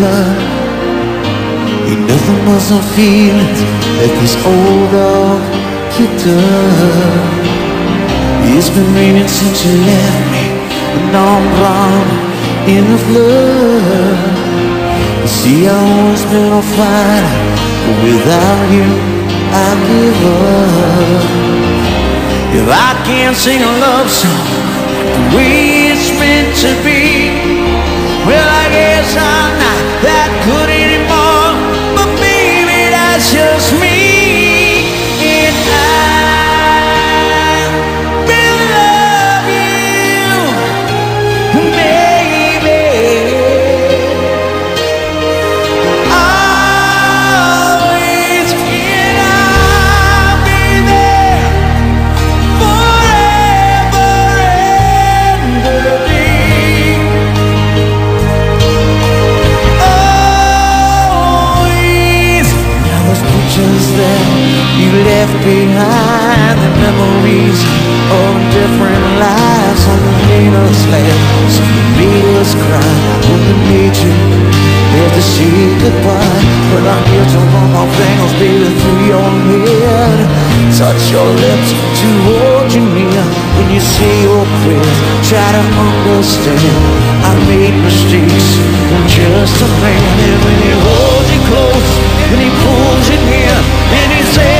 blood. Ain't nothing but some feelings that this old dog kicked up. It's been raining since you left me, and now I'm drowned in the flood. See, I've always been a fighter, but without you, I give up. If I can't sing a love song the way it's meant to be, left behind, the memories of different lives on the Venus lands. Made us cry when the you. had to say goodbye. But I'm here to run my fingers, baby, through your head. Touch your lips to hold you near when you say your prayers. Try to understand. I made mistakes. I'm just a man, and when he holds you close, and he pulls you near, and he says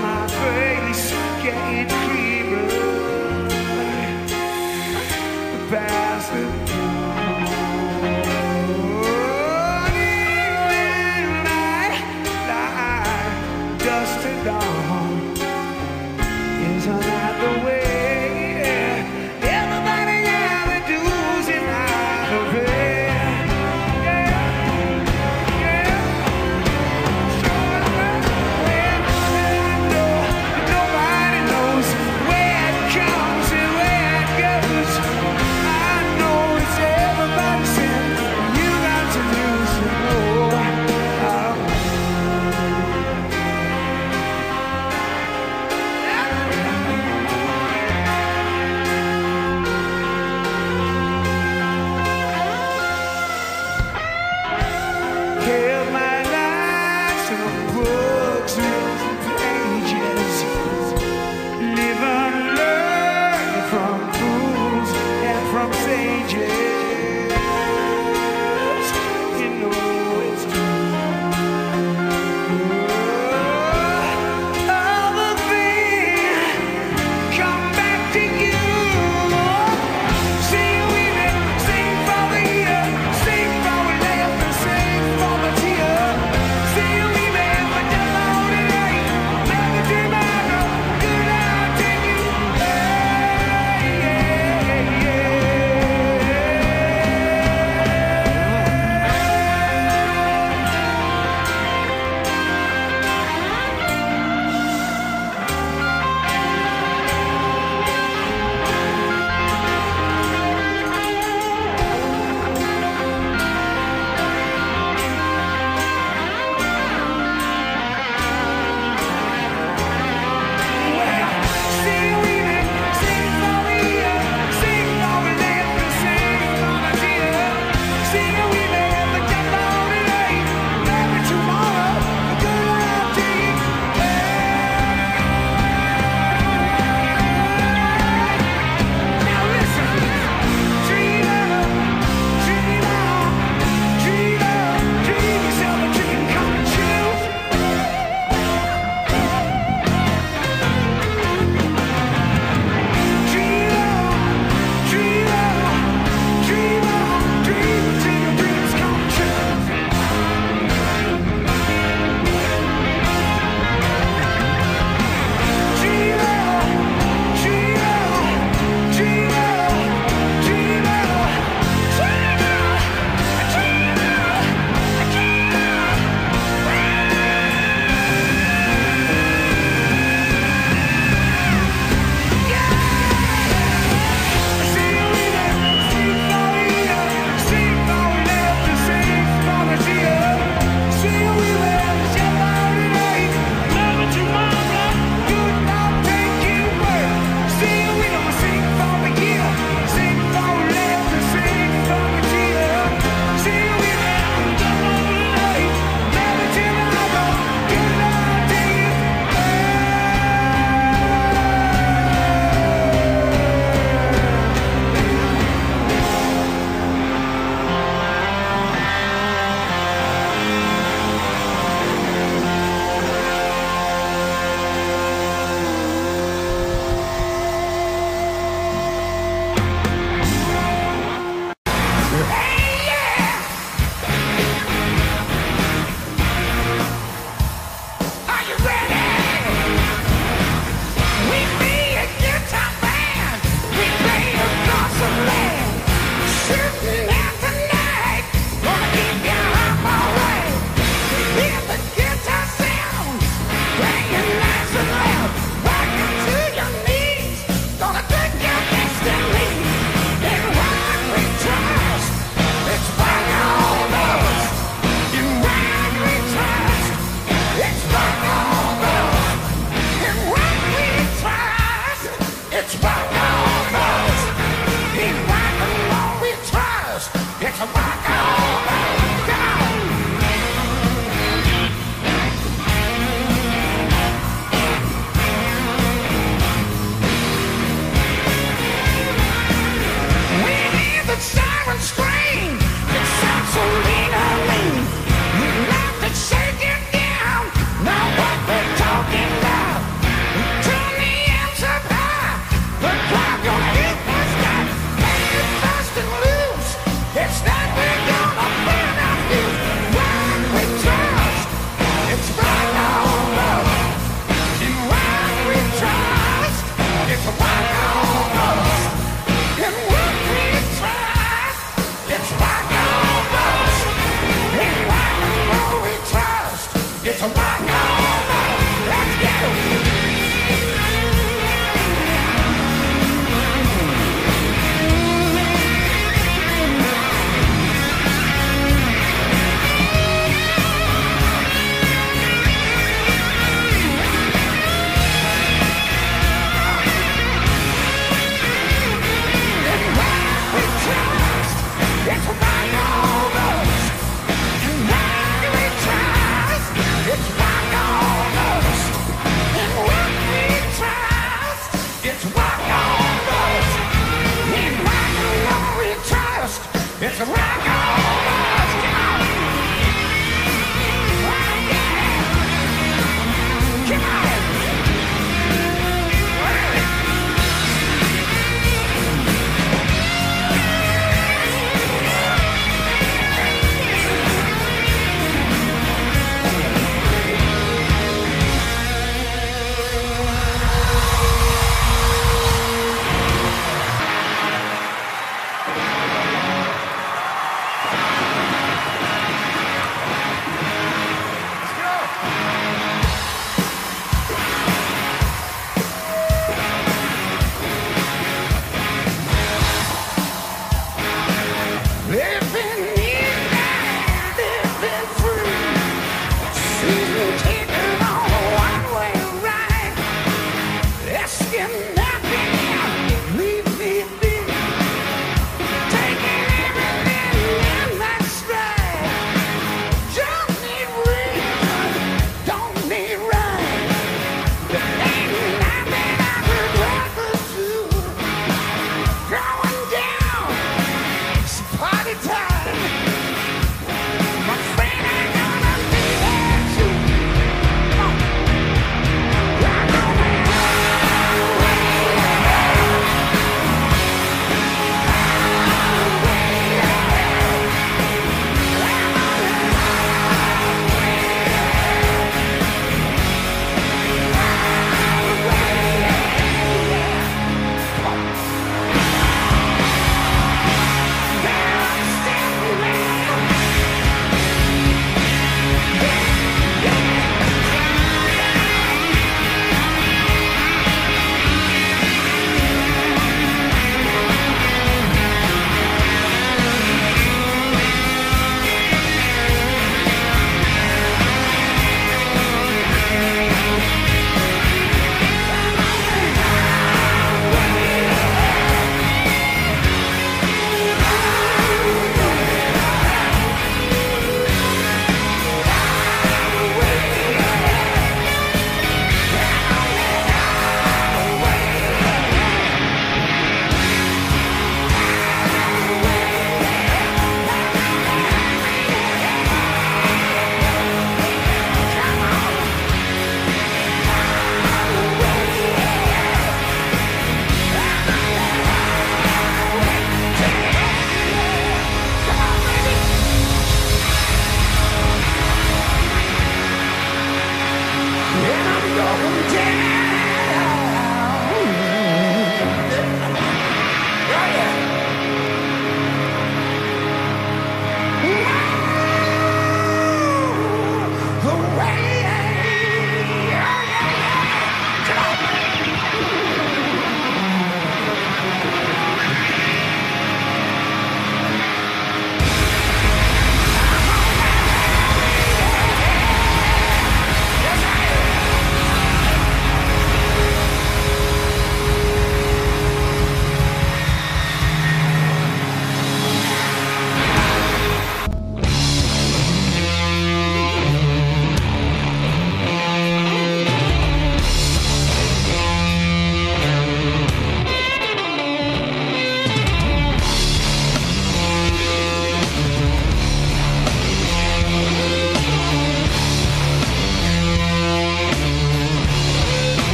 my face getting creeper. The bastard.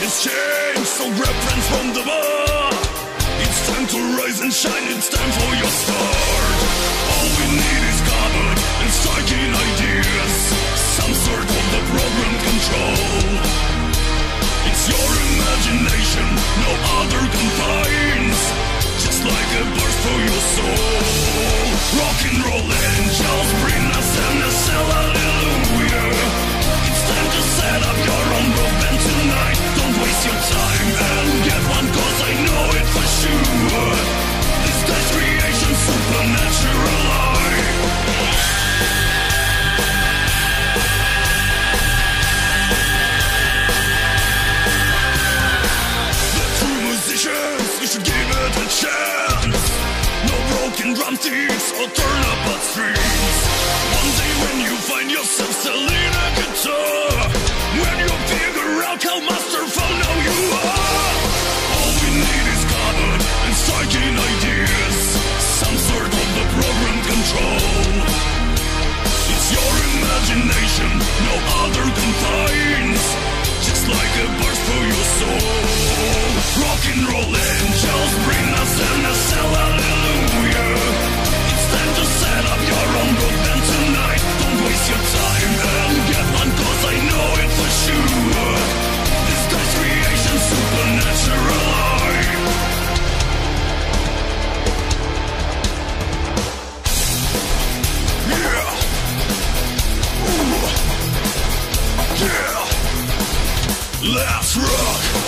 Has changed, so friends from the bar. It's time to rise and shine, it's time for your start. All we need is covered and striking ideas, some sort of the program control. It's your imagination, no other confines. Just like a burst for your soul. Rock and roll angels bring us an hallelujah. It's time to set up your own band tonight. Waste your time and get one, cause I know it for sure. This guy's creation, supernatural. The true musicians, you should give it a chance. No broken drumsticks or turn up bad strings. One day when you find yourself selling a guitar, no other confines. Just like a burst for your soul. Rock and roll angels bring us in a cell, hallelujah. It's time to set up your own rock band tonight. Don't waste your time and get one, cause I know it for sure. Yeah. Rock.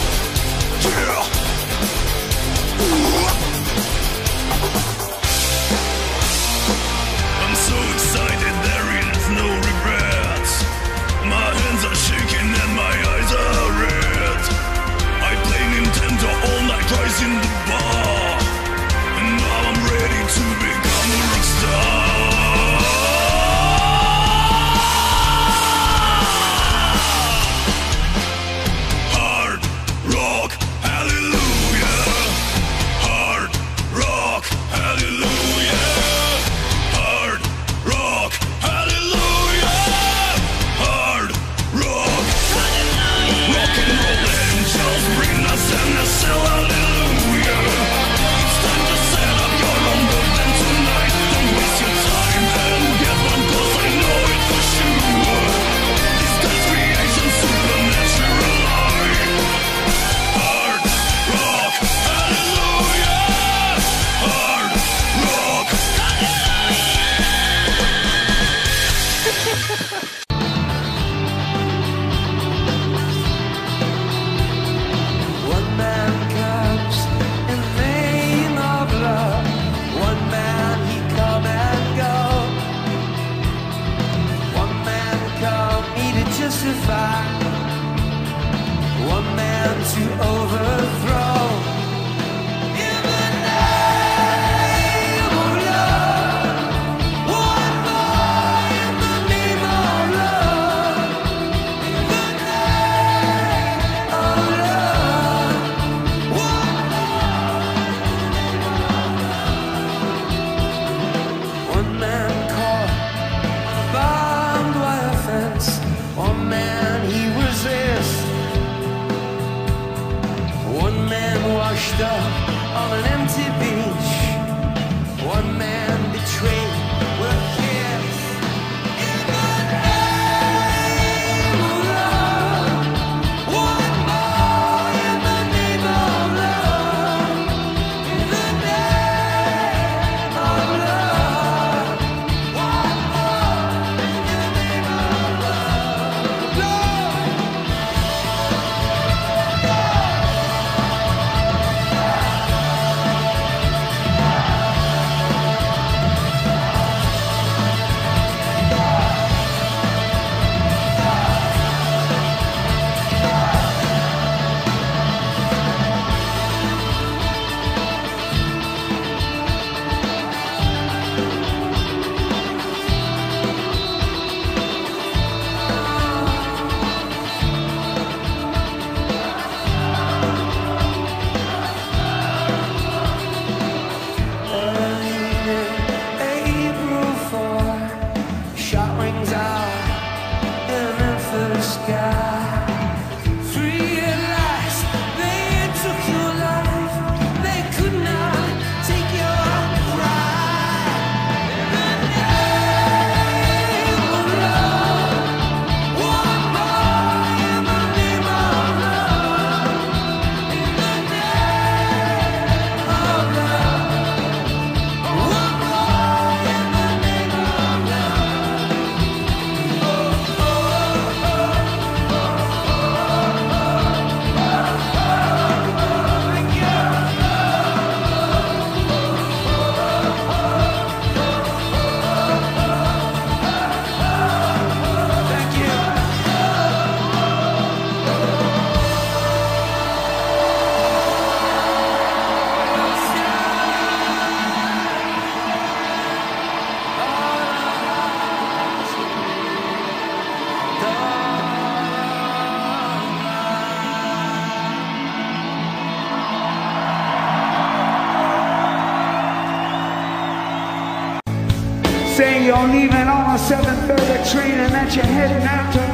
And that you're heading out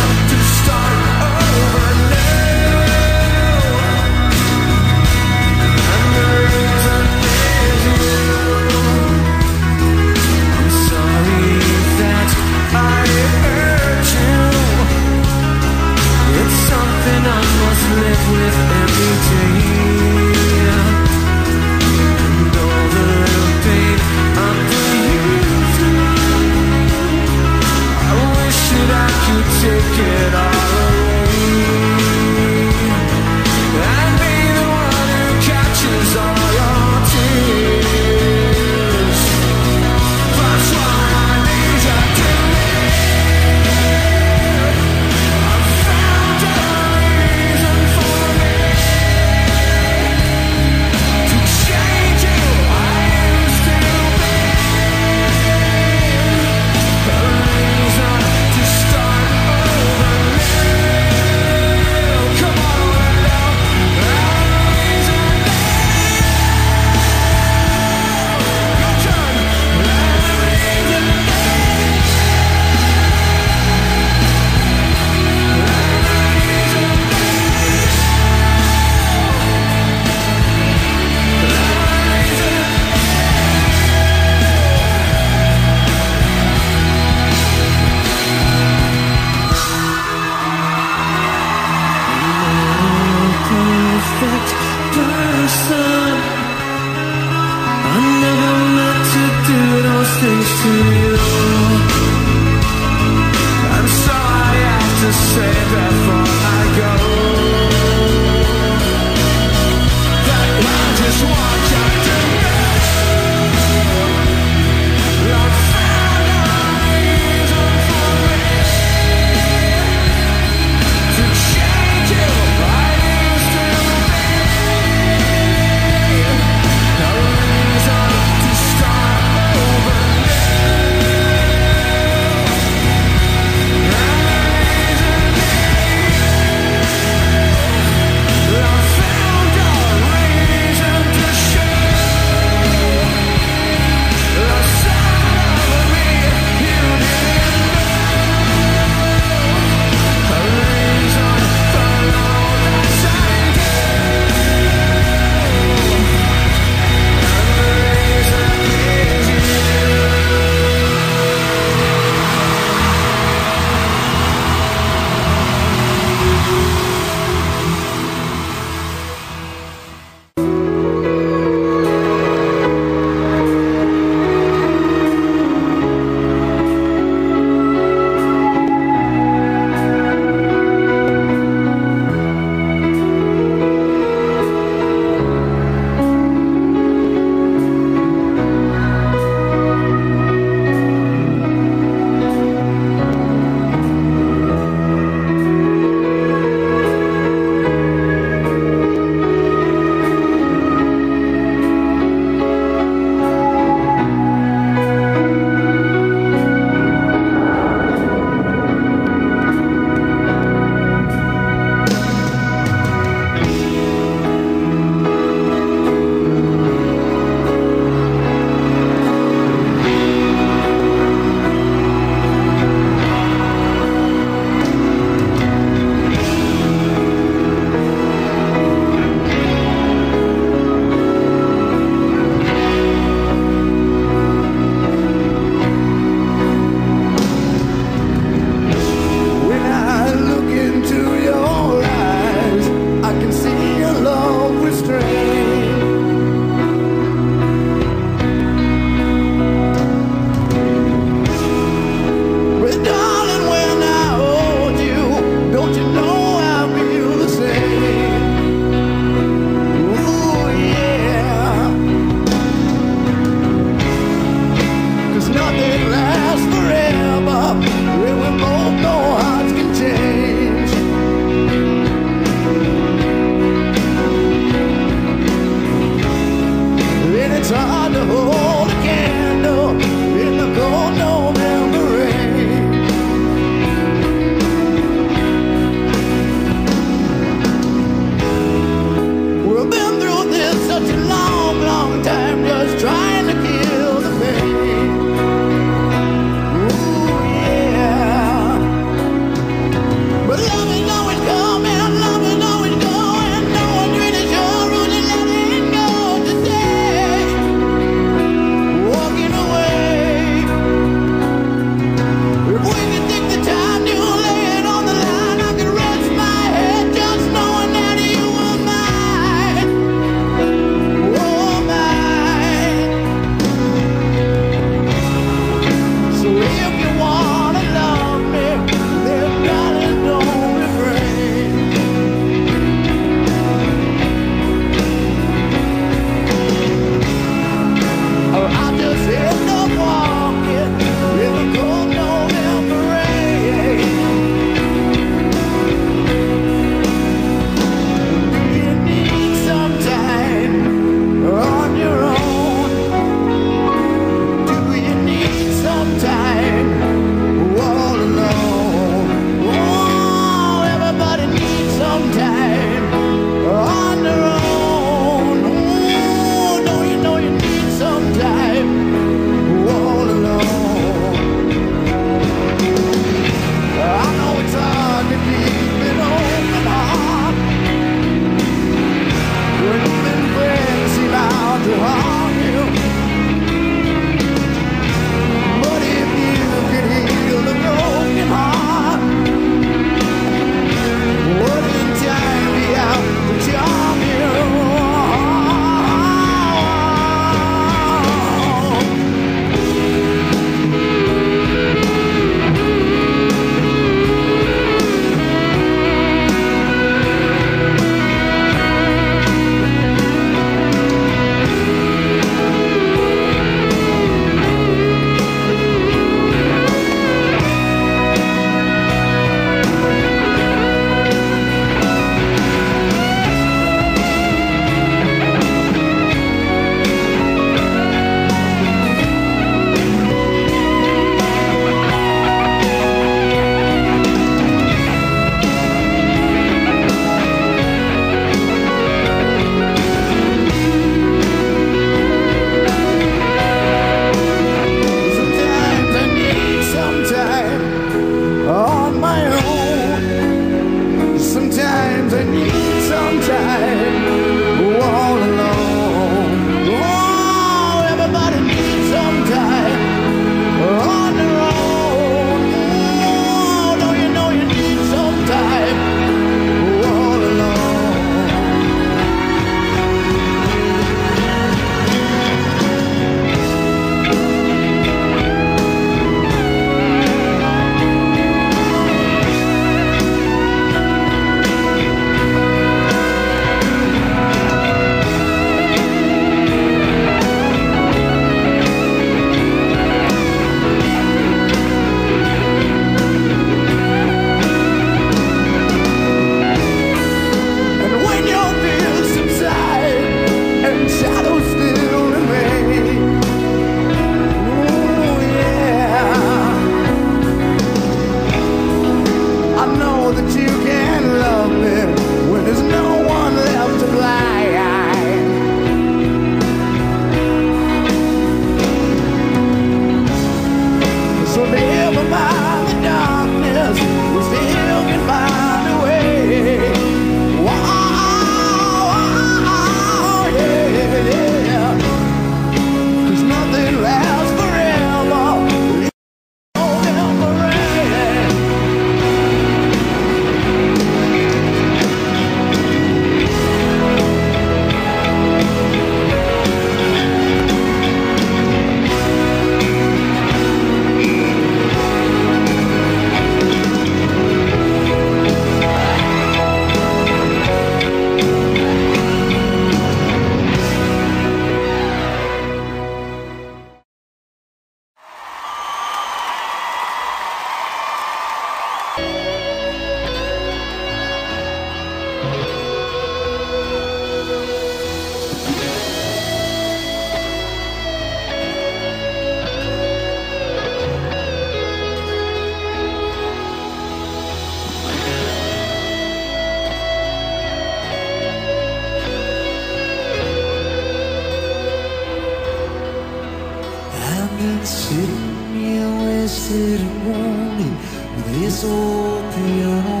This old piano,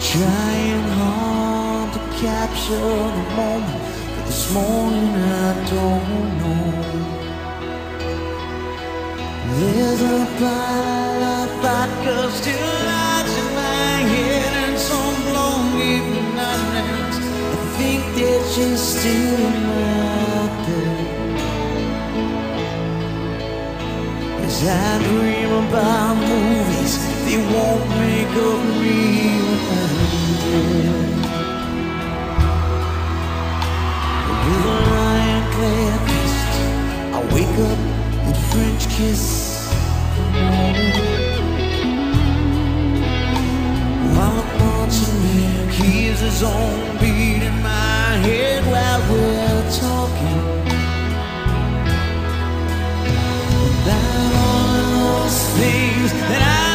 Trying hard to capture the moment, but this morning I don't know. There's a pile of vodka still lies in my head, and some long evening I think she's still mine. Cause I dream about movies they won't make up me when With an ironclad fist, I wake up with French kiss. While the monster man keeps his own beat in my head while we're talking. those things that I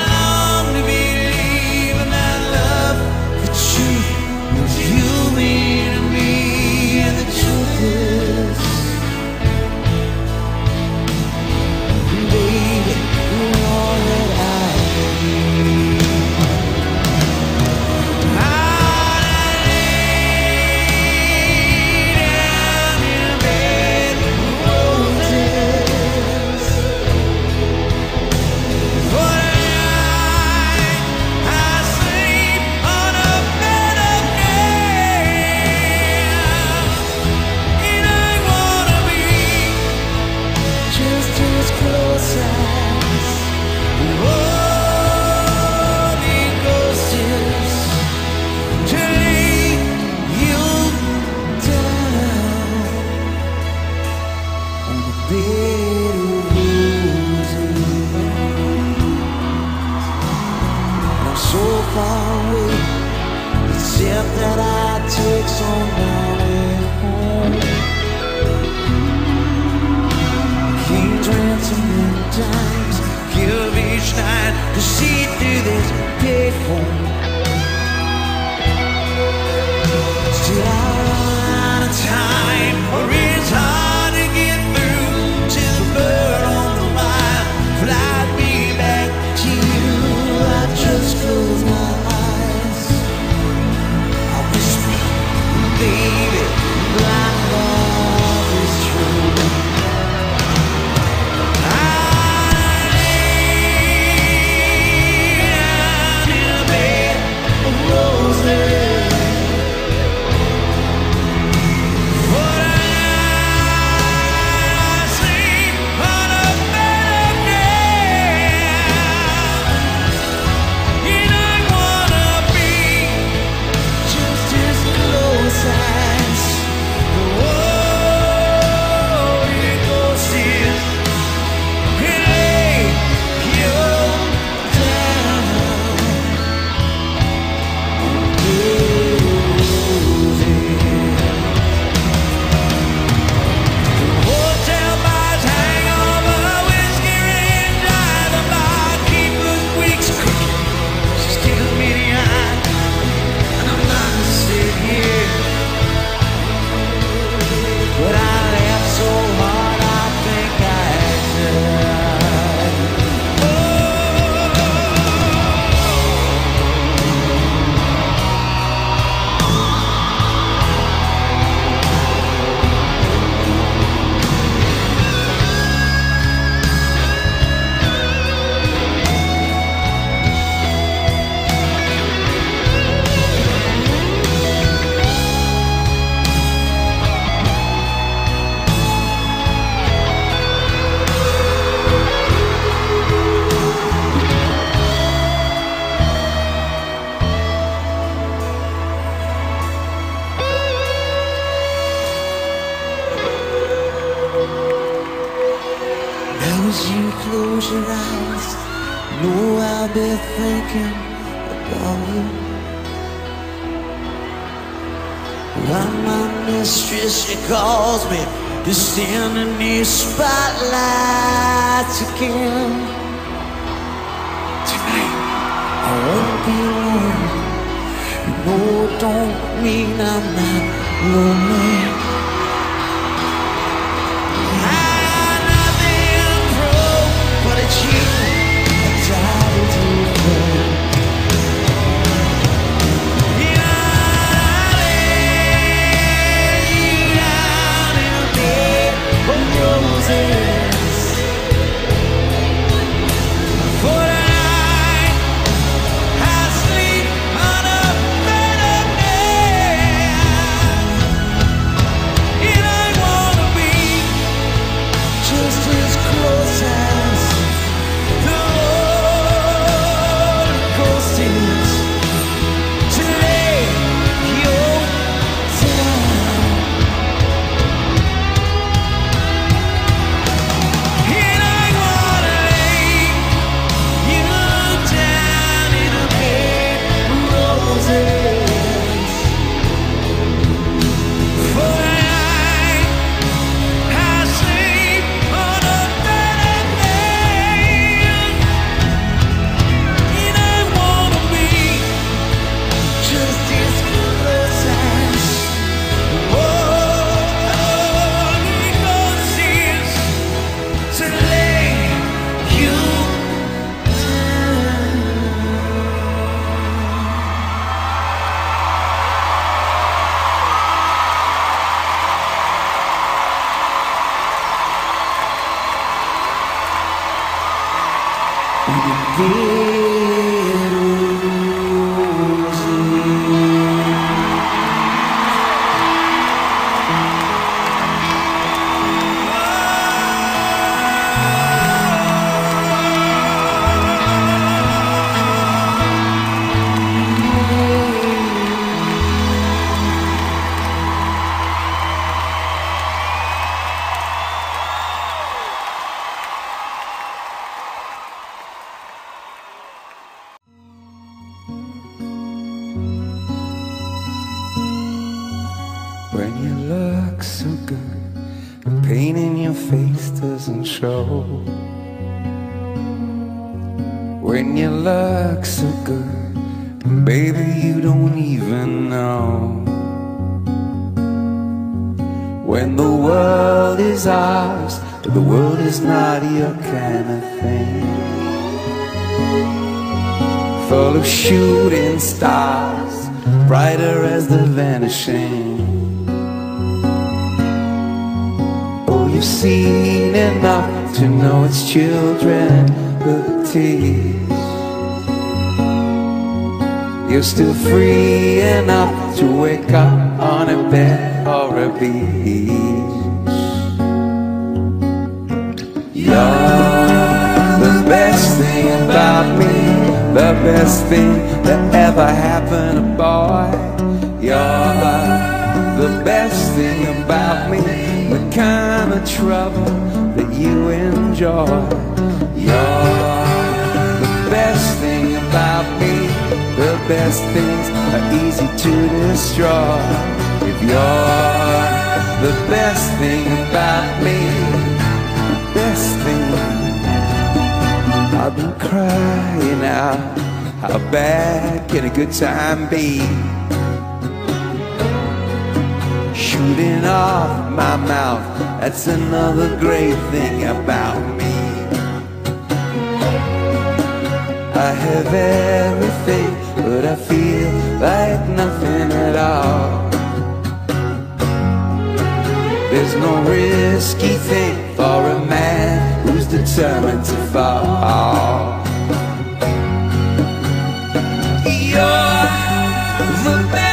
thee enough to wake up on a bed or a beach. You're the best thing about me, the best thing that ever happened to boy. You're the best thing about me, the kind of trouble that you enjoy. You're the best thing about me, the best things are easy to destroy. If you're the best thing about me, best thing. I've been crying out. How bad can a good time be? Shooting off my mouth. That's another great thing about me. I have everything, but I feel like nothing at all. There's no risky thing for a man who's determined to fall. You're the best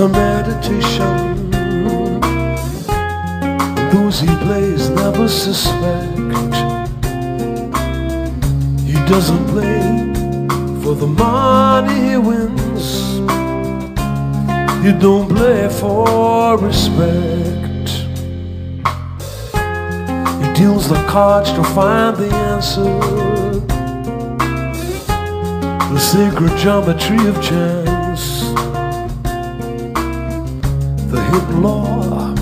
a meditation. Those he plays never suspect. He doesn't play for the money he wins. He don't play for respect. He deals the cards to find the answer the sacred geometry of chance, law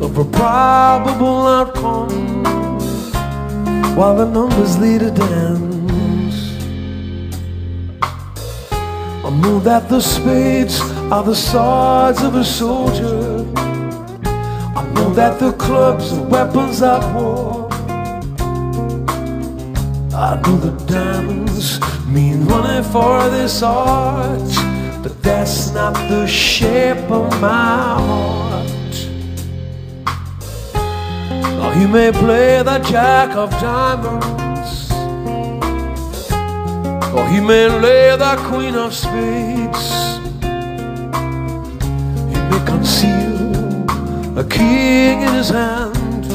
of a probable outcome, while the numbers lead a dance. I know that the spades are the swords of a soldier. I know that the clubs are weapons of war. I know the diamonds mean money for this art, that's not the shape of my heart. Now you may play the jack of diamonds, or he may lay the queen of spades. He may conceal a king in his hand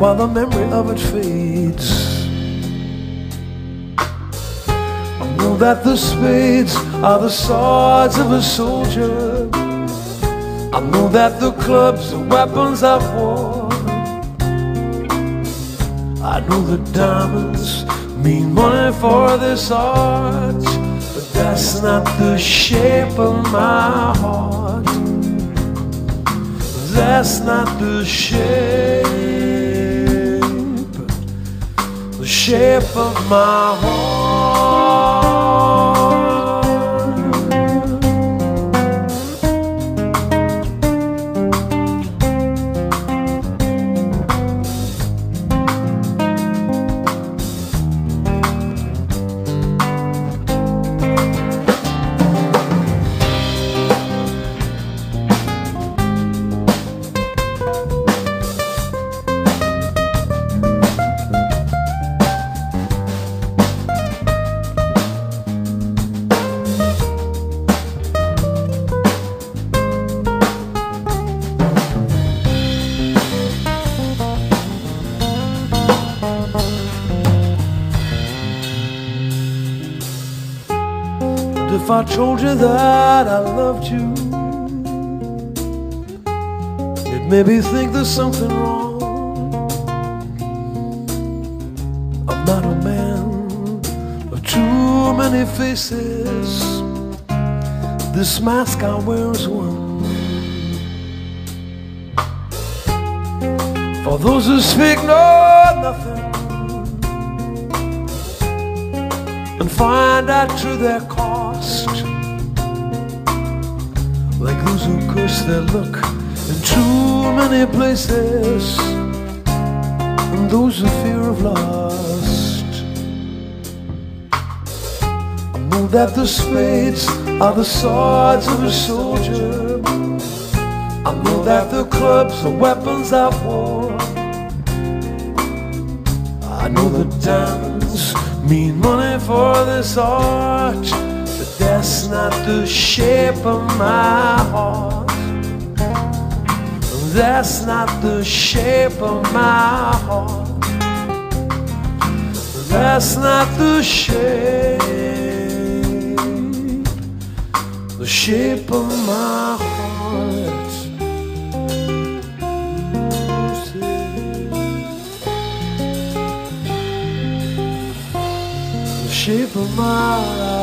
while the memory of it fades. That the spades are the swords of a soldier. I know that the clubs are weapons of war. I know the diamonds mean money for this art, but that's not the shape of my heart. That's not the shape, the shape of my heart. Told you that I loved you, it made me think there's something wrong. I'm not a man of too many faces. This mask I wear is one. For those who speak know nothing and find out to their cost. Their luck in too many places, and those who fear of lost. I know that the spades are the swords of a soldier. I know that the clubs are weapons of war. I know the diamonds mean money for this art, but that's not the shape of my heart. That's not the shape of my heart. That's not the shape, the shape of my heart. The shape of my